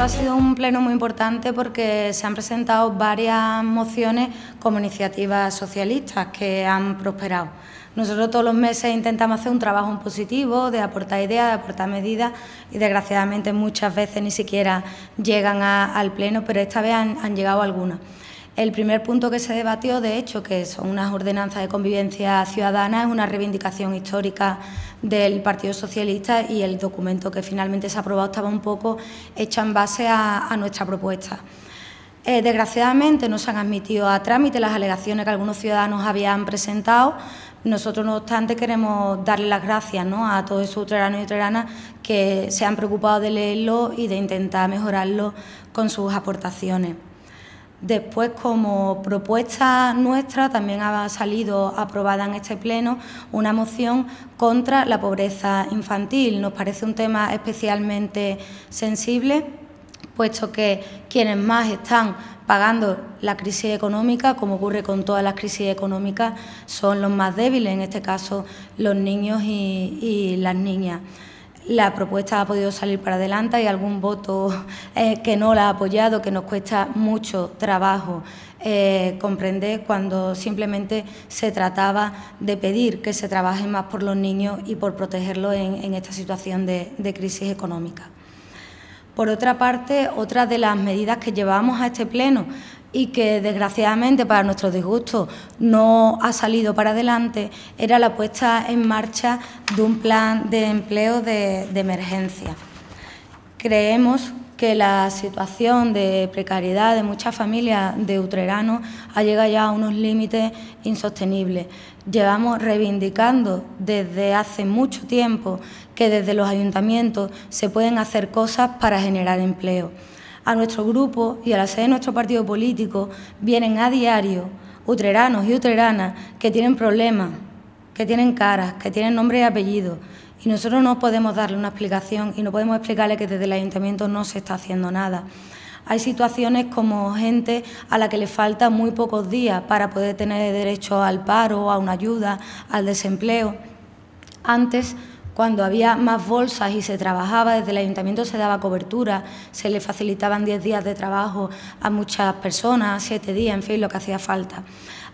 ha sido un pleno muy importante porque se han presentado varias mociones como iniciativas socialistas que han prosperado. Nosotros todos los meses intentamos hacer un trabajo positivo, de aportar ideas, de aportar medidas y desgraciadamente muchas veces ni siquiera llegan al Pleno, pero esta vez han, llegado algunas. El primer punto que se debatió, de hecho, que son unas ordenanzas de convivencia ciudadana, es una reivindicación histórica del Partido Socialista y el documento que finalmente se ha aprobado estaba un poco hecho en base a, nuestra propuesta. Eh, desgraciadamente no se han admitido a trámite las alegaciones que algunos ciudadanos habían presentado. Nosotros, no obstante, queremos darle las gracias a todos esos utreranos y utreranas que se han preocupado de leerlo y de intentar mejorarlo con sus aportaciones. Después, como propuesta nuestra, también ha salido aprobada en este Pleno una moción contra la pobreza infantil. Nos parece un tema especialmente sensible, puesto que quienes más están pagando la crisis económica, como ocurre con todas las crisis económicas, son los más débiles, en este caso los niños y, las niñas la propuesta ha podido salir para adelante, hay algún voto eh, que no la ha apoyado, que nos cuesta mucho trabajo eh, comprender cuando simplemente se trataba de pedir que se trabaje más por los niños y por protegerlos en, esta situación de, de crisis económica. Por otra parte, otra de las medidas que llevamos a este pleno y que desgraciadamente para nuestro disgusto no ha salido para adelante, era la puesta en marcha de un plan de empleo de, emergencia. Creemos que la situación de precariedad de muchas familias de utreranos ha llegado ya a unos límites insostenibles. Llevamos reivindicando desde hace mucho tiempo que desde los ayuntamientos se pueden hacer cosas para generar empleo a nuestro grupo y a la sede de nuestro partido político vienen a diario utreranos y utreranas que tienen problemas, que tienen caras, que tienen nombre y apellido. Y nosotros no podemos darle una explicación y no podemos explicarle que desde el ayuntamiento no se está haciendo nada. Hay situaciones como gente a la que le falta muy pocos días para poder tener derecho al paro, a una ayuda, al desempleo. Antes cuando había más bolsas y se trabajaba, desde el ayuntamiento se daba cobertura, se le facilitaban 10 días de trabajo a muchas personas, 7 días, en fin, lo que hacía falta.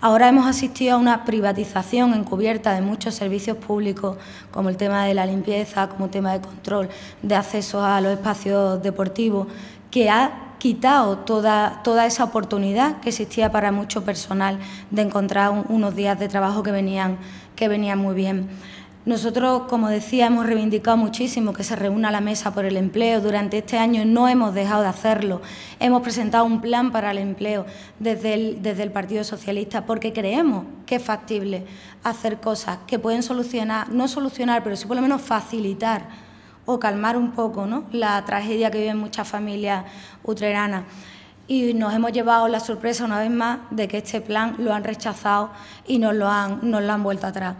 Ahora hemos asistido a una privatización encubierta de muchos servicios públicos, como el tema de la limpieza, como el tema de control de acceso a los espacios deportivos, que ha quitado toda, toda esa oportunidad que existía para mucho personal de encontrar unos días de trabajo que venían, que venían muy bien. Nosotros, como decía, hemos reivindicado muchísimo que se reúna la mesa por el empleo. Durante este año no hemos dejado de hacerlo. Hemos presentado un plan para el empleo desde el, Partido Socialista porque creemos que es factible hacer cosas que pueden solucionar, no solucionar, pero sí por lo menos facilitar o calmar un poco ¿no? la tragedia que viven muchas familias utreranas y nos hemos llevado la sorpresa una vez más de que este plan lo han rechazado y nos lo han, nos lo han vuelto atrás.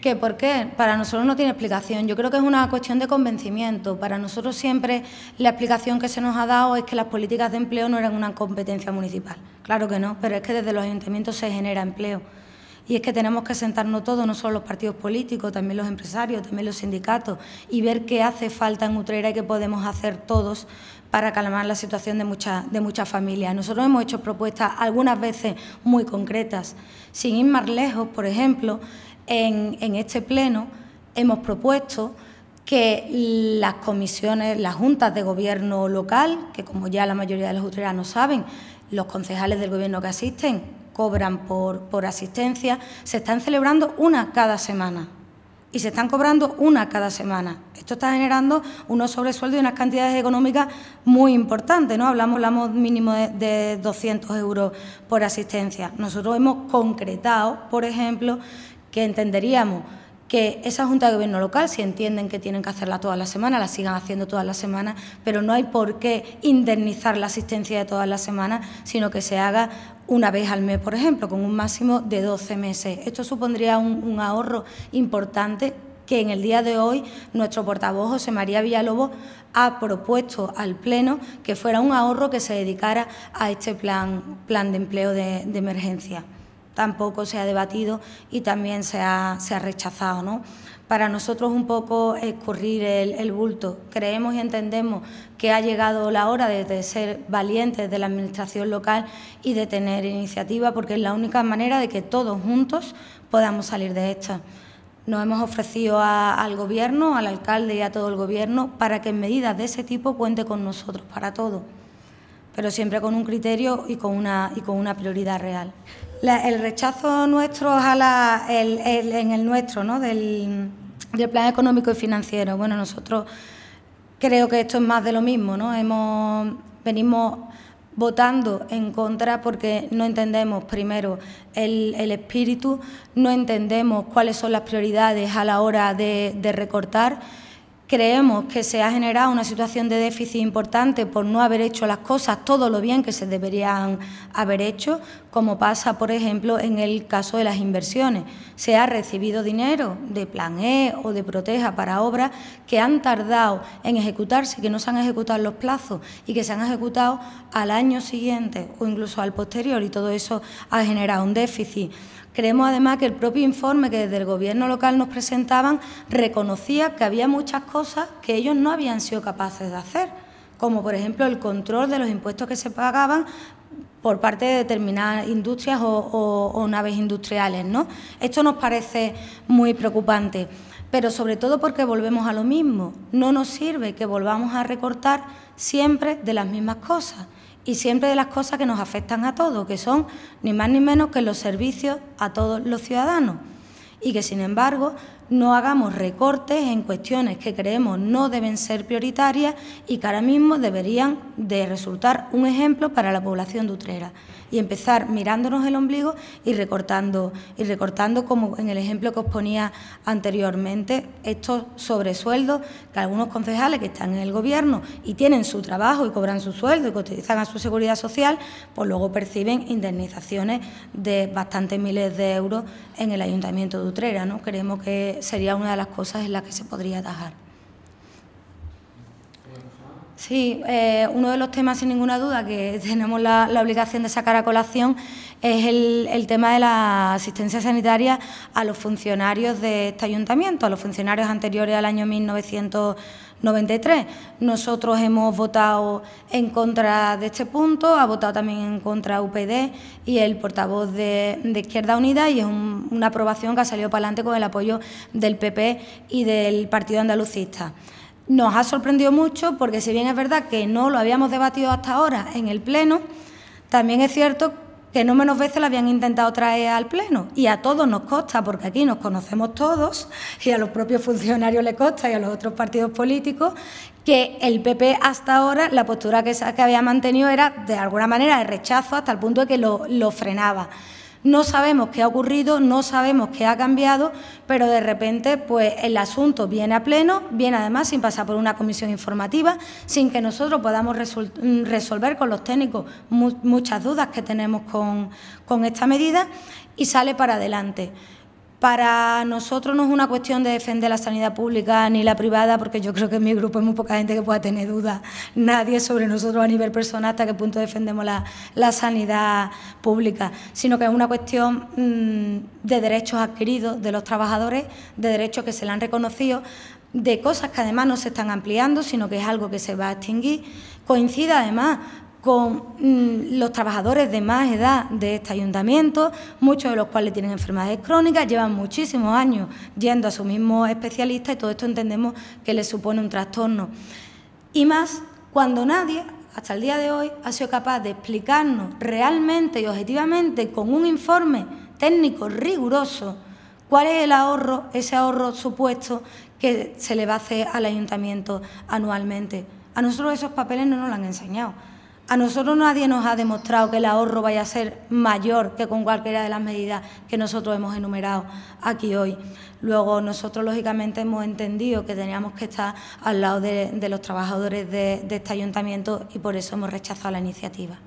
¿Qué? ¿Por qué? Para nosotros no tiene explicación. Yo creo que es una cuestión de convencimiento. Para nosotros siempre la explicación que se nos ha dado es que las políticas de empleo no eran una competencia municipal. Claro que no, pero es que desde los ayuntamientos se genera empleo. Y es que tenemos que sentarnos todos, no solo los partidos políticos, también los empresarios, también los sindicatos, y ver qué hace falta en Utrera y qué podemos hacer todos para calmar la situación de muchas, de muchas familias. Nosotros hemos hecho propuestas algunas veces muy concretas. Sin ir más lejos, por ejemplo, en, este pleno hemos propuesto que las comisiones, las juntas de gobierno local, que como ya la mayoría de los utreranos saben, los concejales del gobierno que asisten cobran por, por asistencia, se están celebrando una cada semana y se están cobrando una cada semana. Esto está generando unos sobresueldos y unas cantidades económicas muy importantes, ¿no? Hablamos, mínimo de, de 200 euros por asistencia. Nosotros hemos concretado, por ejemplo, que entenderíamos que esa Junta de Gobierno local, si entienden que tienen que hacerla todas las semanas, la sigan haciendo todas las semanas, pero no hay por qué indemnizar la asistencia de todas las semanas, sino que se haga una vez al mes, por ejemplo, con un máximo de 12 meses. Esto supondría un, ahorro importante que en el día de hoy nuestro portavoz José María Villalobos ha propuesto al Pleno que fuera un ahorro que se dedicara a este plan, plan de empleo de emergencia. Tampoco se ha debatido y también se ha, se ha rechazado. ¿no? Para nosotros un poco escurrir el, el, bulto. Creemos y entendemos que ha llegado la hora de, ser valientes de la Administración local y de tener iniciativa, porque es la única manera de que todos juntos podamos salir de esta. Nos hemos ofrecido al Gobierno, al alcalde y a todo el Gobierno para que en medidas de ese tipo cuente con nosotros para todo, pero siempre con un criterio y con una, y con una prioridad real. El rechazo nuestro a la, en el nuestro, ¿no? del, del plan económico y financiero. Bueno, nosotros creo que esto es más de lo mismo, ¿no? Hemos, venimos votando en contra porque no entendemos primero el, espíritu, no entendemos cuáles son las prioridades a la hora de, de recortar Creemos que se ha generado una situación de déficit importante por no haber hecho las cosas todo lo bien que se deberían haber hecho, como pasa, por ejemplo, en el caso de las inversiones. Se ha recibido dinero de Plan E o de Proteja para obras que han tardado en ejecutarse, que no se han ejecutado los plazos y que se han ejecutado al año siguiente o incluso al posterior y todo eso ha generado un déficit. Creemos además que el propio informe que desde el Gobierno local nos presentaban reconocía que había muchas cosas que ellos no habían sido capaces de hacer, como por ejemplo el control de los impuestos que se pagaban por parte de determinadas industrias o, naves industriales. ¿no? Esto nos parece muy preocupante, pero sobre todo porque volvemos a lo mismo. No nos sirve que volvamos a recortar siempre de las mismas cosas y siempre de las cosas que nos afectan a todos, que son ni más ni menos que los servicios a todos los ciudadanos. Y que, sin embargo, no hagamos recortes en cuestiones que creemos no deben ser prioritarias y que ahora mismo deberían de resultar un ejemplo para la población de Utrera y empezar mirándonos el ombligo y recortando y recortando como en el ejemplo que os ponía anteriormente estos sobresueldos que algunos concejales que están en el gobierno y tienen su trabajo y cobran su sueldo y cotizan a su seguridad social, pues luego perciben indemnizaciones de bastantes miles de euros en el ayuntamiento de Utrera, ¿no? Creemos que sería una de las cosas en las que se podría atajar. Sí, eh, uno de los temas sin ninguna duda que tenemos la, obligación de sacar a colación es el, tema de la asistencia sanitaria a los funcionarios de este ayuntamiento, a los funcionarios anteriores al año 1993. Nosotros hemos votado en contra de este punto, ha votado también en contra UPD y el portavoz de, Izquierda Unida y es una aprobación que ha salido para adelante con el apoyo del PP y del Partido Andalucista. Nos ha sorprendido mucho porque si bien es verdad que no lo habíamos debatido hasta ahora en el Pleno, también es cierto que no menos veces lo habían intentado traer al Pleno. Y a todos nos consta, porque aquí nos conocemos todos, y a los propios funcionarios les consta y a los otros partidos políticos, que el PP hasta ahora, la postura que, había mantenido era de alguna manera de rechazo hasta el punto de que lo frenaba. No sabemos qué ha ocurrido, no sabemos qué ha cambiado, pero de repente pues el asunto viene a pleno, viene además sin pasar por una comisión informativa, sin que nosotros podamos resolver con los técnicos muchas dudas que tenemos con, con esta medida y sale para adelante. Para nosotros no es una cuestión de defender la sanidad pública ni la privada, porque yo creo que en mi grupo hay muy poca gente que pueda tener dudas, nadie sobre nosotros a nivel personal hasta qué punto defendemos la, sanidad pública, sino que es una cuestión mm, de derechos adquiridos de los trabajadores, de derechos que se le han reconocido, de cosas que además no se están ampliando, sino que es algo que se va a extinguir. Coincide además con mm, los trabajadores de más edad de este ayuntamiento, muchos de los cuales tienen enfermedades crónicas, llevan muchísimos años yendo a su mismo especialista y todo esto entendemos que les supone un trastorno. Y más cuando nadie, hasta el día de hoy, ha sido capaz de explicarnos realmente y objetivamente con un informe técnico riguroso cuál es el ahorro, ese ahorro supuesto que se le va a hacer al ayuntamiento anualmente. A nosotros esos papeles no nos lo han enseñado. A nosotros nadie nos ha demostrado que el ahorro vaya a ser mayor que con cualquiera de las medidas que nosotros hemos enumerado aquí hoy. Luego, nosotros lógicamente hemos entendido que teníamos que estar al lado de, los trabajadores de este ayuntamiento y por eso hemos rechazado la iniciativa.